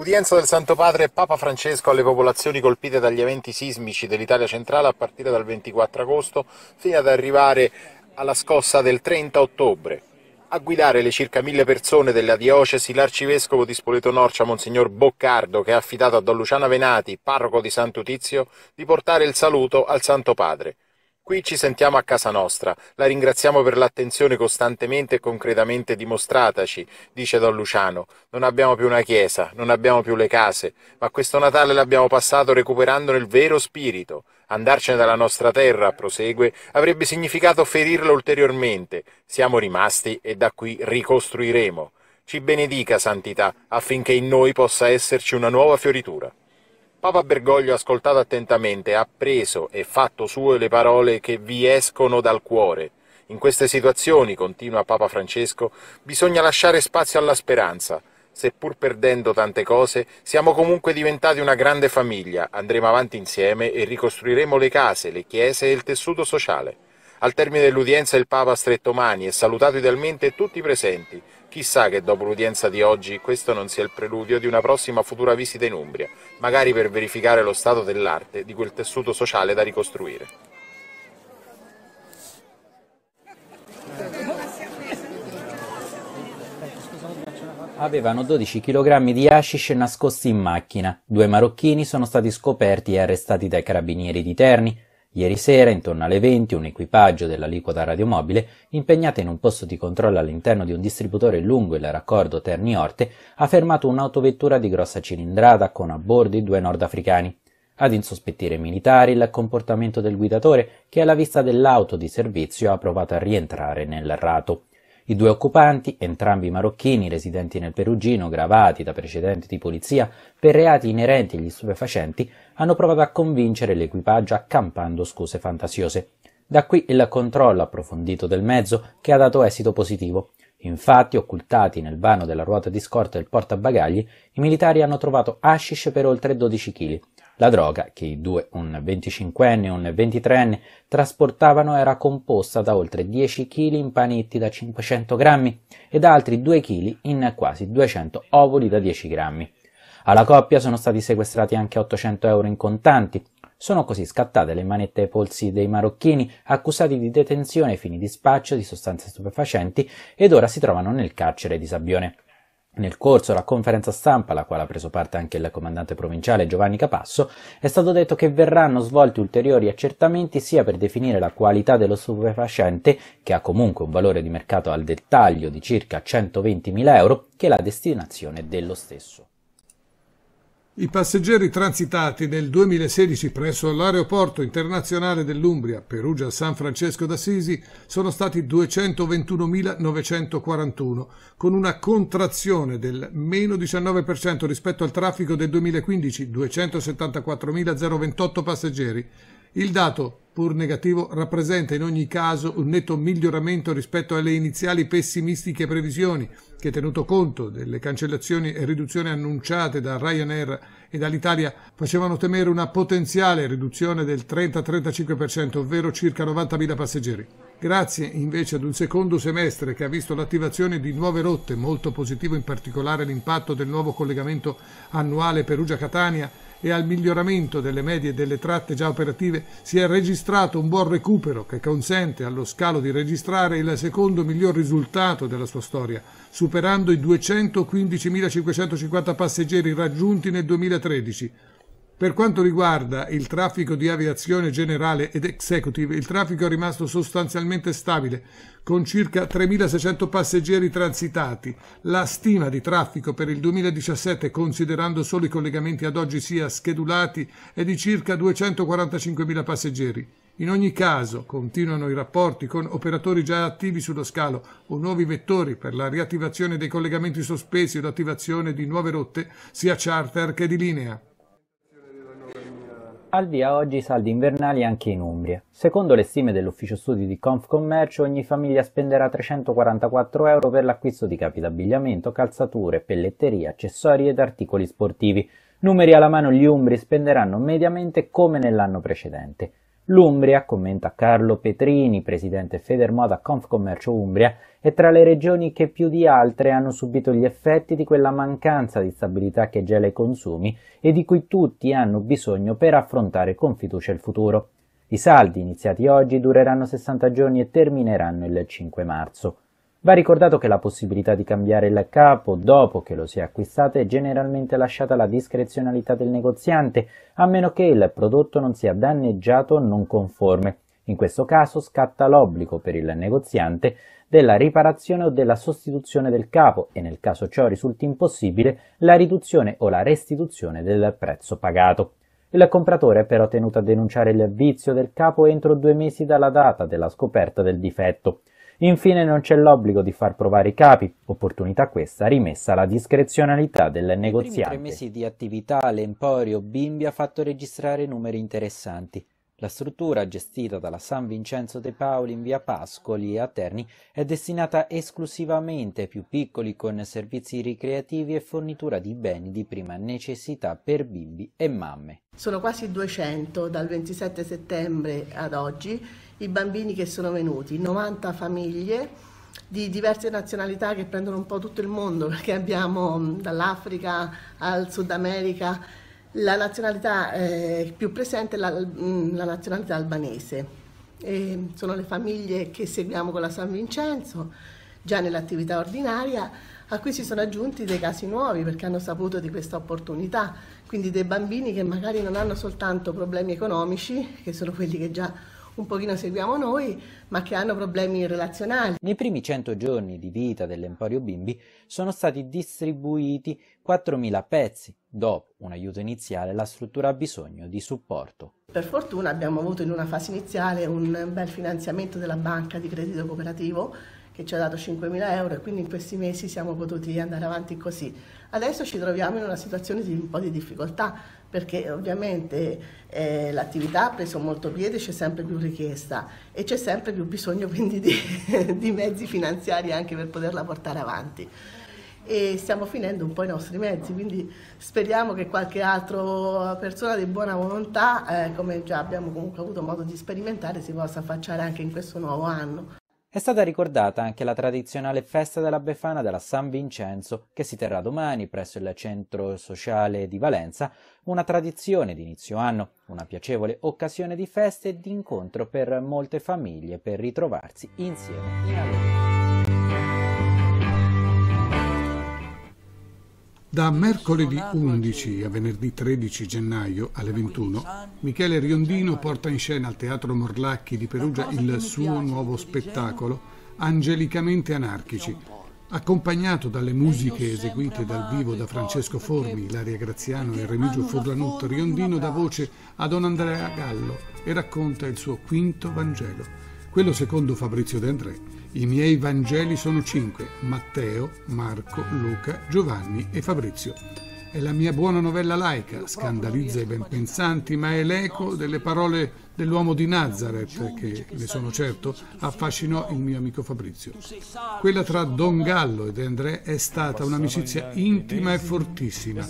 Udienza del Santo Padre e Papa Francesco alle popolazioni colpite dagli eventi sismici dell'Italia centrale a partire dal 24 agosto fino ad arrivare alla scossa del 30 ottobre. A guidare le circa mille persone della diocesi l'arcivescovo di Spoleto Norcia, Monsignor Boccardo, che ha affidato a Don Luciano Venati, parroco di Santo Tizio, di portare il saluto al Santo Padre. Qui ci sentiamo a casa nostra, la ringraziamo per l'attenzione costantemente e concretamente dimostrataci, dice Don Luciano. Non abbiamo più una chiesa, non abbiamo più le case, ma questo Natale l'abbiamo passato recuperandone il vero spirito. Andarcene dalla nostra terra, prosegue, avrebbe significato ferirla ulteriormente. Siamo rimasti e da qui ricostruiremo. Ci benedica, Santità, affinché in noi possa esserci una nuova fioritura. Papa Bergoglio ascoltato attentamente, ha preso e fatto sue le parole che vi escono dal cuore. In queste situazioni, continua Papa Francesco, bisogna lasciare spazio alla speranza. Seppur perdendo tante cose, siamo comunque diventati una grande famiglia, andremo avanti insieme e ricostruiremo le case, le chiese e il tessuto sociale. Al termine dell'udienza il Papa ha stretto mani e salutato idealmente tutti i presenti. Chissà che dopo l'udienza di oggi questo non sia il preludio di una prossima futura visita in Umbria, magari per verificare lo stato dell'arte di quel tessuto sociale da ricostruire. avevano 12 kg di hashish nascosti in macchina. Due marocchini sono stati scoperti e arrestati dai carabinieri di Terni. Ieri sera, intorno alle 20, un equipaggio dell'aliquota radiomobile, impegnato in un posto di controllo all'interno di un distributore lungo il raccordo Terni-Orte, ha fermato un'autovettura di grossa cilindrata con a bordo due nordafricani. Ad insospettire i militari il comportamento del guidatore, che alla vista dell'auto di servizio ha provato a rientrare nel rato. I due occupanti, entrambi marocchini residenti nel Perugino, gravati da precedenti di polizia per reati inerenti agli stupefacenti, hanno provato a convincere l'equipaggio accampando scuse fantasiose. Da qui il controllo approfondito del mezzo che ha dato esito positivo. Infatti, occultati nel vano della ruota di scorta del portabagagli, i militari hanno trovato hashish per oltre 12 kg, la droga, che i due, un 25enne e un 23enne, trasportavano era composta da oltre 10 kg in panetti da 500 grammi e da altri 2 kg in quasi 200 ovuli da 10 grammi. Alla coppia sono stati sequestrati anche 800 euro in contanti. Sono così scattate le manette ai polsi dei marocchini accusati di detenzione ai fini di spaccio di sostanze stupefacenti ed ora si trovano nel carcere di Sabbione. Nel corso della conferenza stampa, alla quale ha preso parte anche il comandante provinciale Giovanni Capasso, è stato detto che verranno svolti ulteriori accertamenti sia per definire la qualità dello stupefacente, che ha comunque un valore di mercato al dettaglio di circa 120.000 euro, che la destinazione dello stesso. I passeggeri transitati nel 2016 presso l'aeroporto internazionale dell'Umbria, Perugia San Francesco d'Assisi, sono stati 221.941, con una contrazione del meno 19% rispetto al traffico del 2015, 274.028 passeggeri. Il dato pur negativo, rappresenta in ogni caso un netto miglioramento rispetto alle iniziali pessimistiche previsioni che, tenuto conto delle cancellazioni e riduzioni annunciate da Ryanair e dall'Italia, facevano temere una potenziale riduzione del 30-35%, ovvero circa 90.000 passeggeri. Grazie invece ad un secondo semestre che ha visto l'attivazione di nuove rotte, molto positivo in particolare l'impatto del nuovo collegamento annuale Perugia-Catania, e al miglioramento delle medie delle tratte già operative si è registrato un buon recupero che consente allo scalo di registrare il secondo miglior risultato della sua storia, superando i 215.550 passeggeri raggiunti nel 2013, per quanto riguarda il traffico di aviazione generale ed executive, il traffico è rimasto sostanzialmente stabile, con circa 3.600 passeggeri transitati. La stima di traffico per il 2017, considerando solo i collegamenti ad oggi sia schedulati, è di circa 245.000 passeggeri. In ogni caso, continuano i rapporti con operatori già attivi sullo scalo o nuovi vettori per la riattivazione dei collegamenti sospesi o l'attivazione di nuove rotte, sia charter che di linea. Al via oggi i saldi invernali anche in Umbria. Secondo le stime dell'ufficio studi di Confcommercio, ogni famiglia spenderà 344 euro per l'acquisto di capi d'abbigliamento, calzature, pelletterie, accessori ed articoli sportivi. Numeri alla mano gli umbri spenderanno mediamente come nell'anno precedente. L'Umbria, commenta Carlo Petrini, presidente Federmoda Confcommercio Umbria, è tra le regioni che più di altre hanno subito gli effetti di quella mancanza di stabilità che gela i consumi e di cui tutti hanno bisogno per affrontare con fiducia il futuro. I saldi iniziati oggi dureranno 60 giorni e termineranno il 5 marzo. Va ricordato che la possibilità di cambiare il capo dopo che lo si è acquistato è generalmente lasciata alla discrezionalità del negoziante, a meno che il prodotto non sia danneggiato o non conforme. In questo caso scatta l'obbligo per il negoziante della riparazione o della sostituzione del capo e nel caso ciò risulti impossibile la riduzione o la restituzione del prezzo pagato. Il compratore è però tenuto a denunciare il vizio del capo entro due mesi dalla data della scoperta del difetto. Infine non c'è l'obbligo di far provare i capi, opportunità questa rimessa alla discrezionalità del negoziante. Nei primi tre mesi di attività l'Emporio Bimbi ha fatto registrare numeri interessanti. La struttura, gestita dalla San Vincenzo De Paoli in via Pascoli a Terni, è destinata esclusivamente ai più piccoli con servizi ricreativi e fornitura di beni di prima necessità per bimbi e mamme. Sono quasi 200 dal 27 settembre ad oggi i bambini che sono venuti, 90 famiglie di diverse nazionalità che prendono un po' tutto il mondo, perché abbiamo dall'Africa al Sud America la nazionalità eh, più presente è la, mm, la nazionalità albanese. E sono le famiglie che seguiamo con la San Vincenzo, già nell'attività ordinaria, a cui si sono aggiunti dei casi nuovi perché hanno saputo di questa opportunità, quindi dei bambini che magari non hanno soltanto problemi economici, che sono quelli che già un pochino seguiamo noi, ma che hanno problemi relazionali. Nei primi 100 giorni di vita dell'Emporio Bimbi sono stati distribuiti 4.000 pezzi. Dopo un aiuto iniziale la struttura ha bisogno di supporto. Per fortuna abbiamo avuto in una fase iniziale un bel finanziamento della banca di credito cooperativo che ci ha dato 5.000 euro e quindi in questi mesi siamo potuti andare avanti così. Adesso ci troviamo in una situazione di un po' di difficoltà perché ovviamente eh, l'attività ha preso molto piede, c'è sempre più richiesta e c'è sempre più bisogno quindi di, di mezzi finanziari anche per poterla portare avanti e stiamo finendo un po' i nostri mezzi, quindi speriamo che qualche altra persona di buona volontà, eh, come già abbiamo comunque avuto modo di sperimentare, si possa affacciare anche in questo nuovo anno. È stata ricordata anche la tradizionale festa della Befana della San Vincenzo, che si terrà domani presso il centro sociale di Valenza, una tradizione di inizio anno, una piacevole occasione di festa e di incontro per molte famiglie per ritrovarsi insieme in allegria. Da mercoledì 11 a venerdì 13 gennaio alle 21, Michele Riondino porta in scena al Teatro Morlacchi di Perugia il suo nuovo spettacolo Angelicamente Anarchici, accompagnato dalle musiche eseguite dal vivo da Francesco Formi, Ilaria Graziano e Remigio Furlanut. Riondino dà voce a Don Andrea Gallo e racconta il suo quinto Vangelo, quello secondo Fabrizio De André i miei Vangeli sono cinque, Matteo, Marco, Luca, Giovanni e Fabrizio. È la mia buona novella laica, scandalizza i benpensanti, ma è l'eco delle parole dell'uomo di Nazareth che, ne sono certo, affascinò il mio amico Fabrizio. Quella tra Don Gallo ed André è stata un'amicizia intima e fortissima.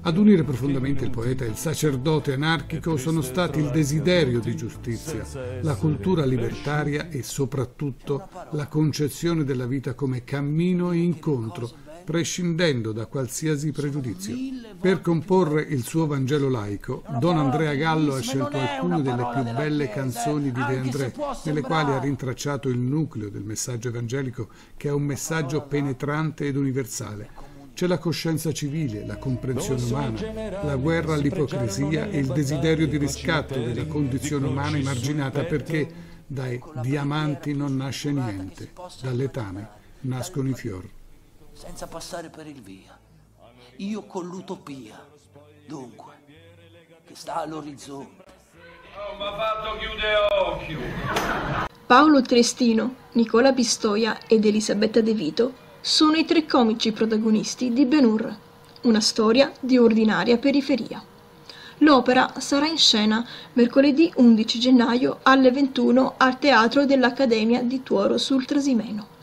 Ad unire profondamente il poeta e il sacerdote anarchico sono stati il desiderio di giustizia, la cultura libertaria e soprattutto la concezione della vita come cammino e incontro prescindendo da qualsiasi pregiudizio. Per comporre il suo Vangelo laico, Don Andrea Gallo ha scelto alcune delle più belle canzoni di De André, nelle quali ha rintracciato il nucleo del messaggio evangelico, che è un messaggio penetrante ed universale. C'è la coscienza civile, la comprensione umana, la guerra all'ipocrisia e il desiderio di riscatto della condizione umana emarginata perché dai diamanti non nasce niente, dall'etame nascono i fiori senza passare per il via. Io con l'utopia, dunque, che sta all'orizzonte. Oh, ma fatto chiude occhio! Paolo Triestino, Nicola Pistoia ed Elisabetta De Vito sono i tre comici protagonisti di Ben Hur, una storia di ordinaria periferia. L'opera sarà in scena mercoledì 11 gennaio alle 21 al Teatro dell'Accademia di Tuoro sul Trasimeno.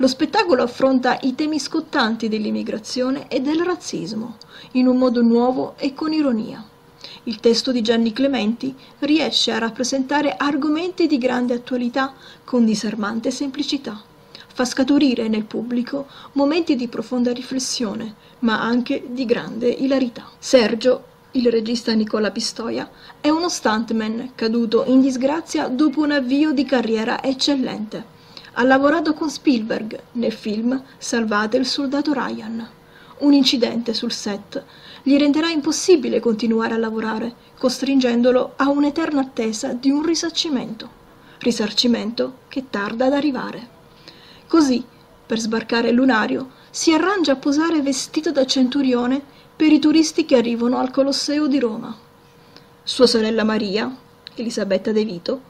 Lo spettacolo affronta i temi scottanti dell'immigrazione e del razzismo, in un modo nuovo e con ironia. Il testo di Gianni Clementi riesce a rappresentare argomenti di grande attualità con disarmante semplicità. Fa scaturire nel pubblico momenti di profonda riflessione, ma anche di grande ilarità. Sergio, il regista Nicola Pistoia, è uno stuntman caduto in disgrazia dopo un avvio di carriera eccellente. Ha lavorato con Spielberg nel film Salvate il soldato Ryan. Un incidente sul set gli renderà impossibile continuare a lavorare, costringendolo a un'eterna attesa di un risarcimento. Risarcimento che tarda ad arrivare. Così, per sbarcare il lunario, si arrangia a posare vestito da centurione per i turisti che arrivano al Colosseo di Roma. Sua sorella Maria, Elisabetta De Vito,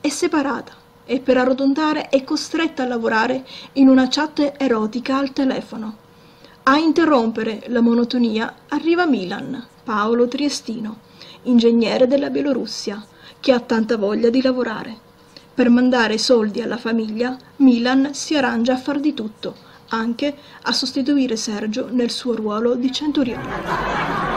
è separata e per arrotondare è costretta a lavorare in una chat erotica al telefono. A interrompere la monotonia arriva Milan, Paolo Triestino, ingegnere della Bielorussia, che ha tanta voglia di lavorare. Per mandare soldi alla famiglia, Milan si arrangia a far di tutto, anche a sostituire Sergio nel suo ruolo di centurione.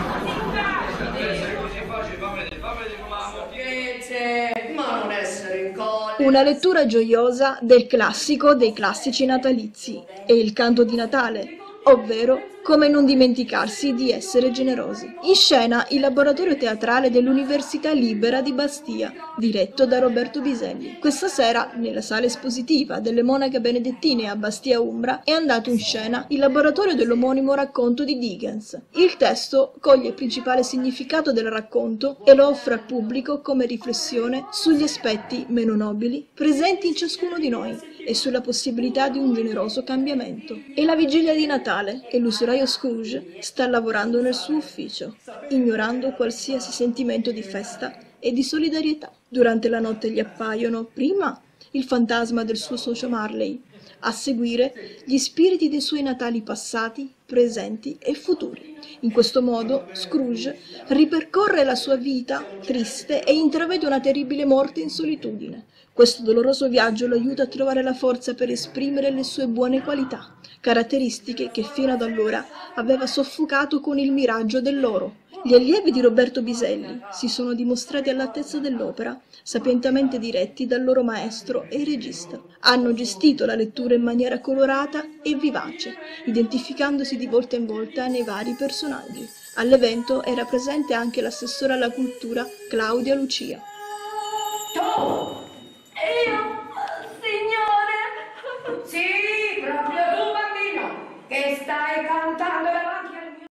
Una lettura gioiosa del classico dei classici natalizi e il canto di Natale, ovvero come non dimenticarsi di essere generosi. In scena il laboratorio teatrale dell'Università Libera di Bastia, diretto da Roberto Biselli. Questa sera, nella sala espositiva delle Monache Benedettine a Bastia Umbra, è andato in scena il laboratorio dell'omonimo racconto di Dickens. Il testo coglie il principale significato del racconto e lo offre al pubblico come riflessione sugli aspetti meno nobili presenti in ciascuno di noi e sulla possibilità di un generoso cambiamento. È la vigilia di Natale e l'usuraio Scrooge sta lavorando nel suo ufficio, ignorando qualsiasi sentimento di festa e di solidarietà. Durante la notte gli appaiono prima il fantasma del suo socio Marley, a seguire gli spiriti dei suoi natali passati, presenti e futuri. In questo modo Scrooge ripercorre la sua vita triste e intravede una terribile morte in solitudine. Questo doloroso viaggio lo aiuta a trovare la forza per esprimere le sue buone qualità, caratteristiche che fino ad allora aveva soffocato con il miraggio dell'oro. Gli allievi di Roberto Biselli si sono dimostrati all'altezza dell'opera, sapientemente diretti dal loro maestro e regista. Hanno gestito la lettura in maniera colorata e vivace, identificandosi di volta in volta nei vari personaggi. All'evento era presente anche l'assessore alla cultura Claudia Lucia.